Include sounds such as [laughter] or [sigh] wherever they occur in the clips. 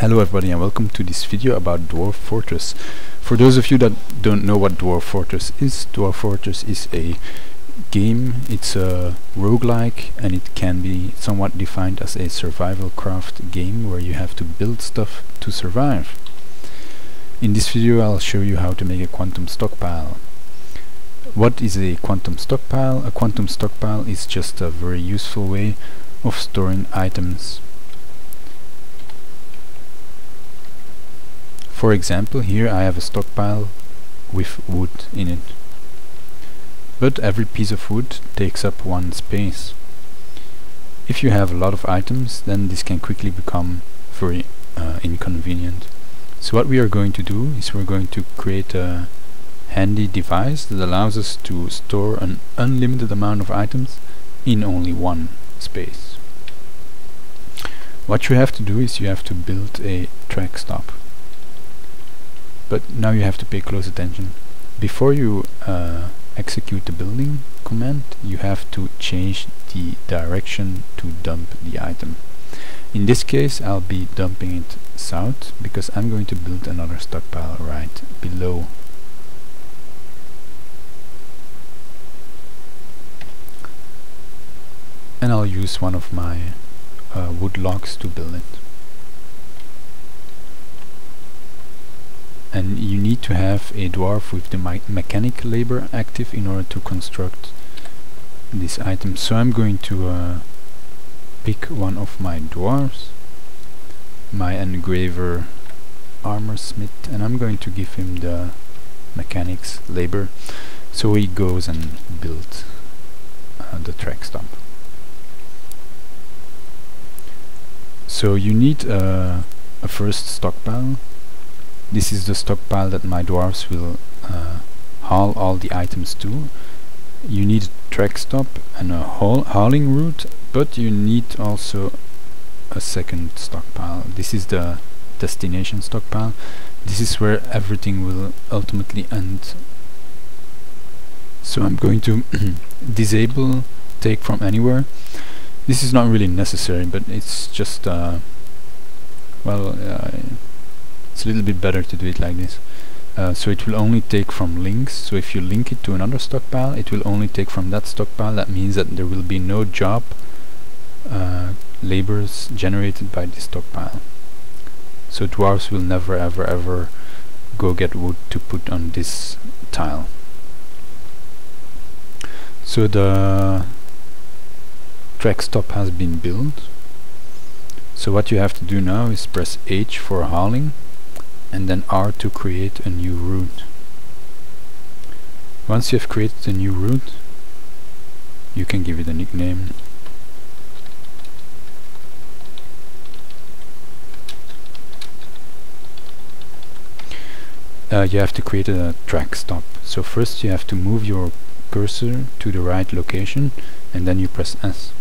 Hello everybody and welcome to this video about Dwarf Fortress. For those of you that don't know what Dwarf Fortress is, Dwarf Fortress is a game, it's a roguelike and it can be somewhat defined as a survival craft game where you have to build stuff to survive. In this video I'll show you how to make a quantum stockpile. What is a quantum stockpile? A quantum stockpile is just a very useful way of storing items For example, here I have a stockpile with wood in it. But every piece of wood takes up one space. If you have a lot of items, then this can quickly become very uh, inconvenient. So what we are going to do is we're going to create a handy device that allows us to store an unlimited amount of items in only one space. What you have to do is you have to build a track stop but now you have to pay close attention. Before you uh, execute the building command you have to change the direction to dump the item. In this case I'll be dumping it south because I'm going to build another stockpile right below. And I'll use one of my uh, wood logs to build it and you need to have a dwarf with the me mechanic labor active in order to construct this item. So I'm going to uh, pick one of my dwarves my engraver armor smith and I'm going to give him the mechanics labor. So he goes and builds uh, the track stump. So you need uh, a first stockpile this is the stockpile that my dwarves will uh, haul all the items to. You need a track stop and a haul hauling route, but you need also a second stockpile. This is the destination stockpile. This is where everything will ultimately end. So I'm going to [coughs] disable take from anywhere. This is not really necessary, but it's just uh, well. Uh, it's a little bit better to do it like this. Uh, so it will only take from links. So if you link it to another stockpile it will only take from that stockpile. That means that there will be no job uh, labors generated by this stockpile. So dwarves will never ever ever go get wood to put on this tile. So the track stop has been built. So what you have to do now is press H for hauling and then R to create a new route. Once you have created a new route, you can give it a nickname. Uh, you have to create a track stop. So first you have to move your cursor to the right location and then you press S.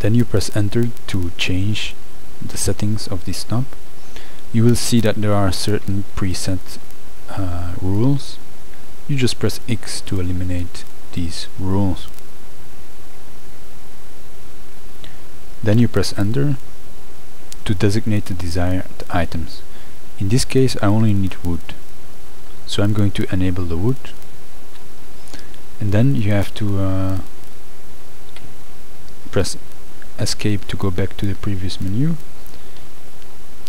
Then you press enter to change the settings of this knob. You will see that there are certain preset uh, rules. You just press X to eliminate these rules. Then you press enter to designate the desired items. In this case I only need wood. So I'm going to enable the wood. And then you have to uh, press escape to go back to the previous menu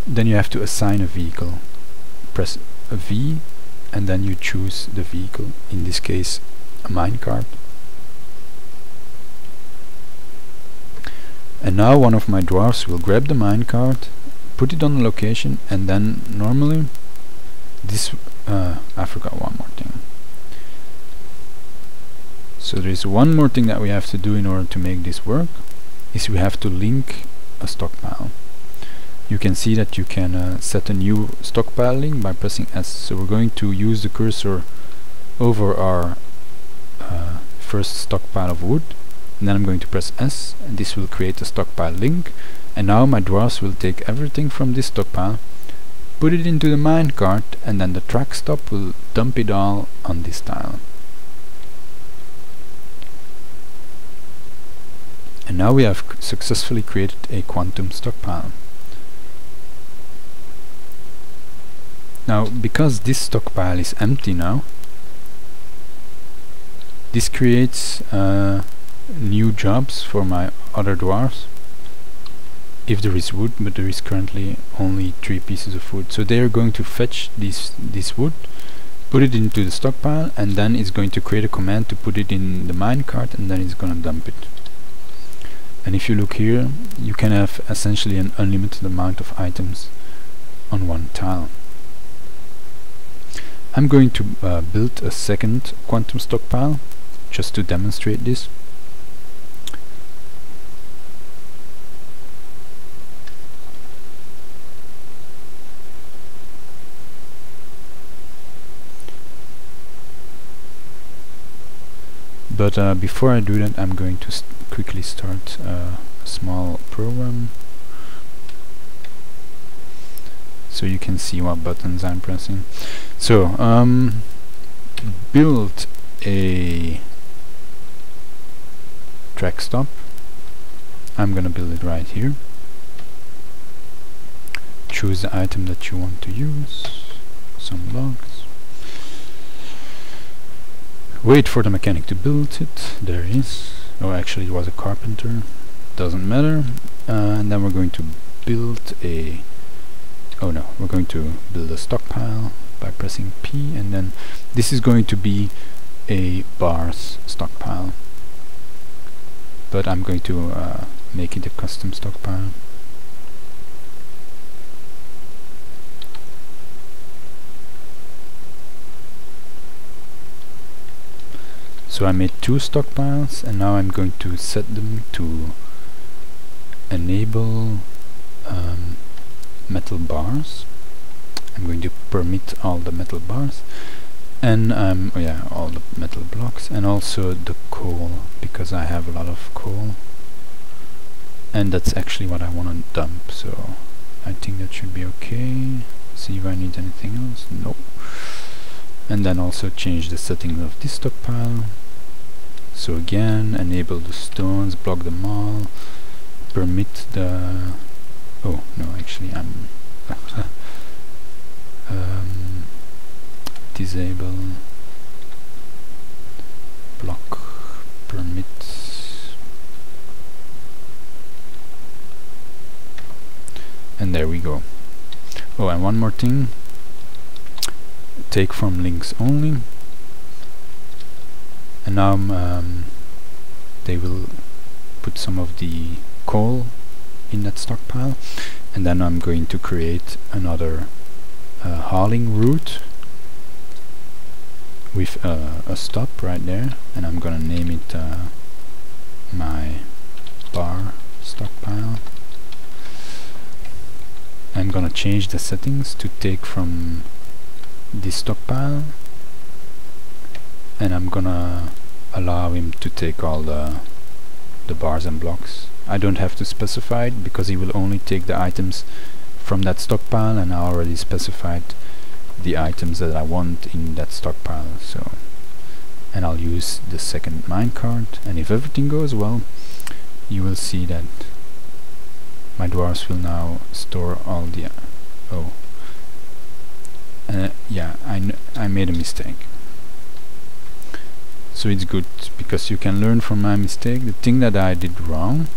then you have to assign a vehicle. Press a V and then you choose the vehicle in this case a minecart. And now one of my dwarfs will grab the minecart put it on the location and then normally this uh, I forgot one more thing. So there is one more thing that we have to do in order to make this work is we have to link a stockpile you can see that you can uh, set a new stockpile link by pressing S. So we're going to use the cursor over our uh, first stockpile of wood and then I'm going to press S and this will create a stockpile link and now my dwarfs will take everything from this stockpile put it into the minecart and then the track stop will dump it all on this tile. And now we have successfully created a quantum stockpile. Now because this stockpile is empty now this creates uh, new jobs for my other dwarves if there is wood but there is currently only three pieces of wood. So they are going to fetch this this wood put it into the stockpile and then it's going to create a command to put it in the minecart and then it's gonna dump it and if you look here you can have essentially an unlimited amount of items on one tile. I'm going to uh, build a second quantum stockpile just to demonstrate this but uh, before I do that I'm going to st quickly start uh, a small program. So you can see what buttons I'm pressing. So um, build a track stop. I'm gonna build it right here. Choose the item that you want to use. Some blocks wait for the mechanic to build it. There oh actually it was a carpenter. Doesn't matter. Uh, and then we're going to build a oh no. We're going to build a stockpile by pressing P and then this is going to be a bars stockpile. But I'm going to uh, make it a custom stockpile So I made two stockpiles and now I'm going to set them to enable um, metal bars. I'm going to permit all the metal bars and um, oh yeah all the metal blocks and also the coal because I have a lot of coal. And that's actually what I want to dump so I think that should be okay. See if I need anything else? No and then also change the settings of this stockpile so again enable the stones block them all permit the oh no actually I'm [laughs] um, disable block permit. And there we go. Oh and one more thing. Take from links only and now um, they will put some of the coal in that stockpile. And then I'm going to create another uh, hauling route with uh, a stop right there. And I'm gonna name it uh, my bar stockpile. I'm gonna change the settings to take from this stockpile and I'm gonna allow him to take all the the bars and blocks. I don't have to specify it because he will only take the items from that stockpile and I already specified the items that I want in that stockpile so. And I'll use the second minecart and if everything goes well you will see that my dwarves will now store all the oh. Uh, yeah I, I made a mistake so it's good because you can learn from my mistake. The thing that I did wrong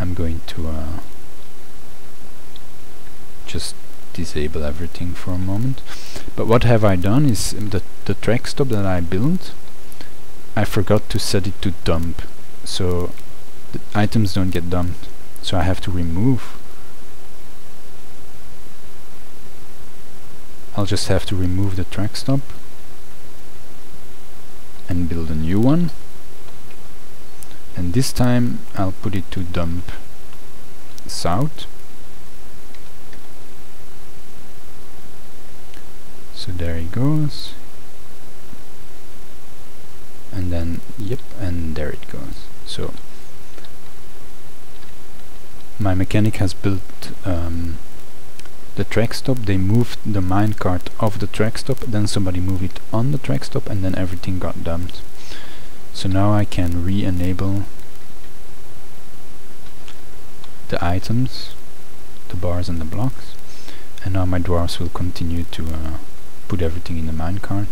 I'm going to uh, just disable everything for a moment. But what have I done is um, the, the track stop that I built I forgot to set it to dump. So the items don't get dumped. So I have to remove. I'll just have to remove the track stop and build a new one. And this time I'll put it to dump south. So there he goes. And then yep and there it goes. So my mechanic has built um, the track stop they moved the minecart off the track stop then somebody moved it on the track stop and then everything got dumped so now I can re-enable the items, the bars and the blocks. And now my dwarves will continue to uh, put everything in the minecart.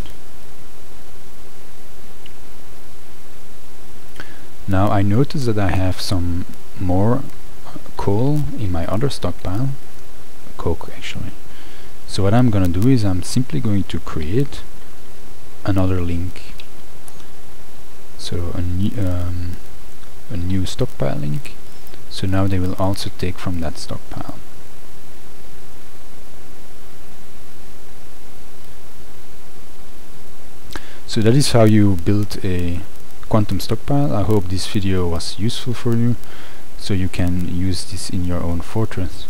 Now I notice that I have some more coal in my other stockpile, coke actually. So what I'm gonna do is I'm simply going to create another link. So a new, um, a new stockpile link. So now they will also take from that stockpile. So that is how you build a quantum stockpile. I hope this video was useful for you so you can use this in your own fortress.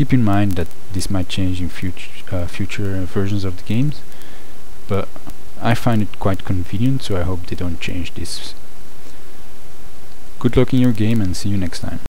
Keep in mind that this might change in future uh, future versions of the games but I find it quite convenient so I hope they don't change this. Good luck in your game and see you next time.